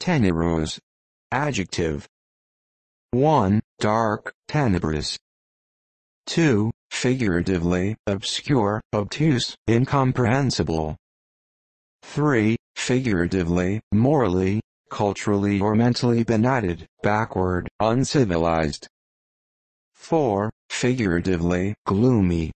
Tenebrose. Adjective. 1. Dark, tenebrous. 2. Figuratively, obscure, obtuse, incomprehensible. 3. Figuratively, morally, culturally or mentally benighted, backward, uncivilized. 4. Figuratively, gloomy,